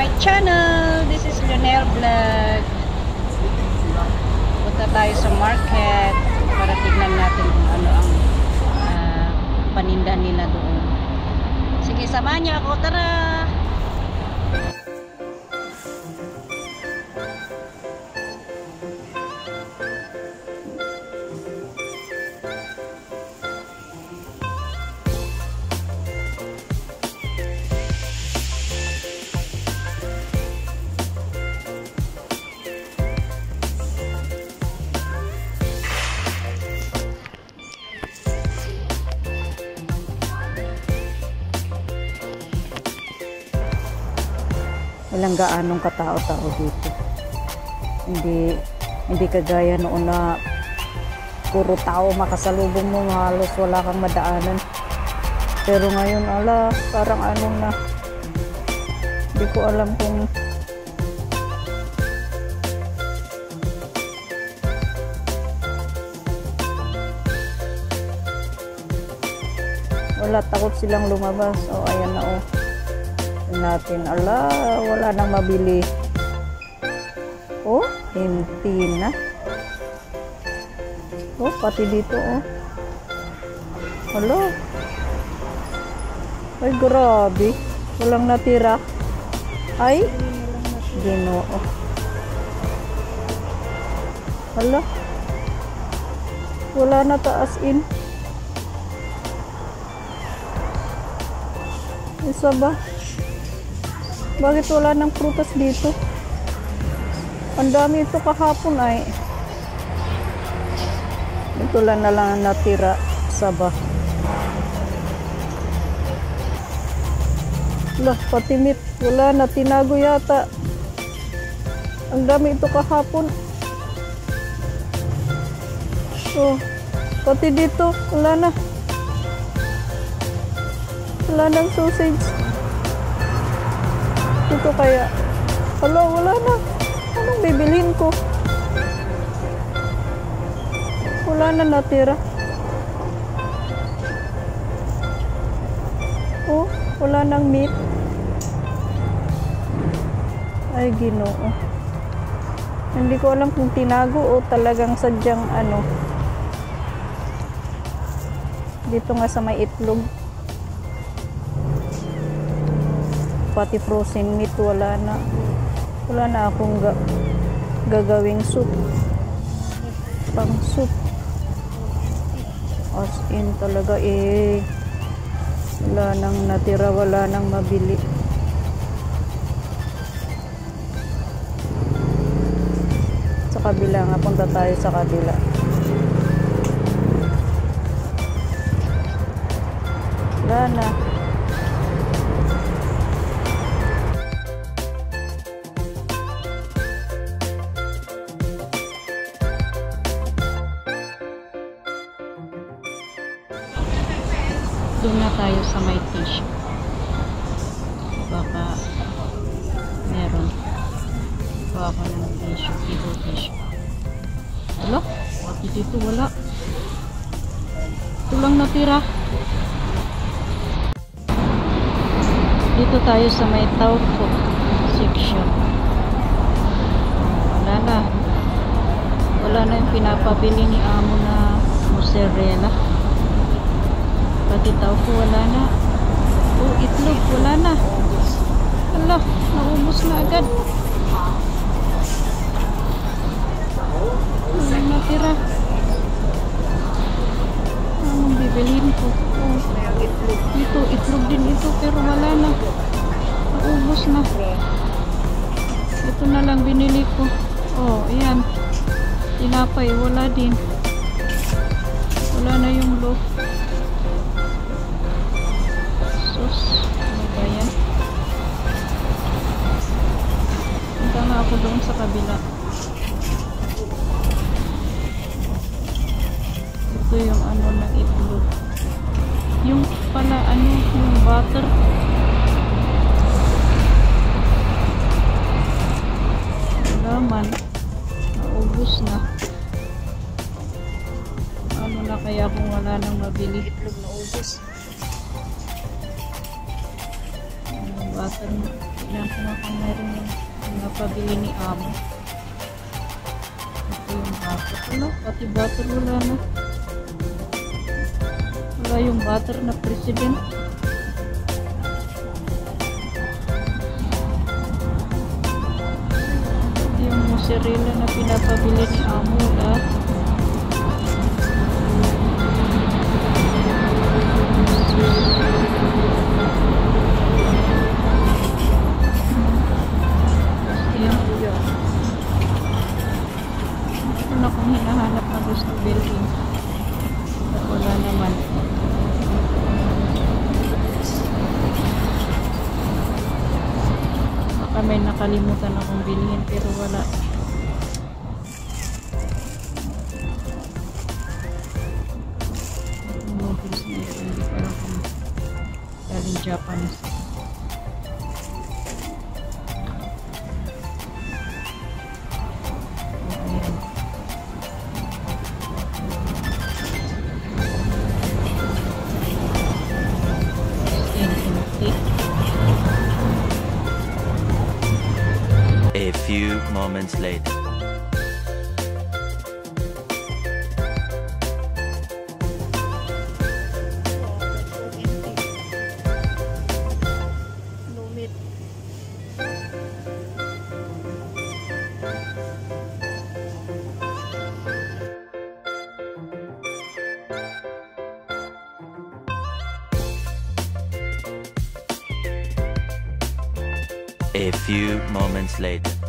my channel. This is Lionel Vlog. Punta tayo sa market para tignan natin kung ano ang ah, paninda nila doon. Sige, samahan niyo ako. Tara! Walang gaanong katao-tao dito. Hindi hindi kagaya noon na puro tao makasalubong mo, halos wala kang madaanan. Pero ngayon, ala, parang anong na, hindi ko alam kung wala takot silang lumabas. O, ayan na, oh natin. Ala, wala nang mabili. Oh, hindi na. Oh, pati dito, oh. Ala. Ay, grabe. Walang natira. Ay, ginoo. Ala. Wala na taas in. Isa ba? Bakit wala ng prutas dito? Ang dami ito kahapon ay. Ito lang na lang ang natira sa ba. Lah, patimit. Wala na, tinago yata. Ang dami ito kahapon. Oh, pati dito, wala na. Wala nang sausage. Ito kaya. Hala, wala na. Anong bibilhin ko? Wala na natira. Oh, wala nang meat. Ay, ginoo. Hindi ko alam kung tinago o talagang sadyang ano. Dito nga sa may itlog. Pati frozen meat wala na. Wala na akong ga gagawing soup. Pang soup. As in talaga eh wala nang natira wala nang mabili. Sa kabila nga punta tayo sa kabila. Wala na tayo sa may tissue baka meron. Kuha ako ng table tissue wala. Pati dito wala? Ito lang natira. Dito tayo sa may food section. Wala na. Wala na yung pinapabili ni amo na mozzarella pati ko wala na. Oh itlog wala na. Ala naubos na agad. Wala natira? Anong bibilhin ko? Oh, ito itlog din ito pero wala na. Naubos na. Ito na lang binili ko. Oh ayan. Tinapay wala din. Wala na yung loaf punta nga ako doon sa kabila. Ito yung ano ng itlog. Yung pala ano yung butter. Wala man. Naubos na. Ano na kaya kung wala nang mabili? Itlog na ubos butter Tignan ko nga kung meron yung napabili ni Amo. Ito yung butter. Ano? Pati butter wala na. Wala yung butter na president. Ito yung mozzarella na pinapabili ni Amo. Wala. Nakalimutan akong bilhin pero wala. Noodles Japanese. Ayan. Infinity. A few moments later. A few moments later.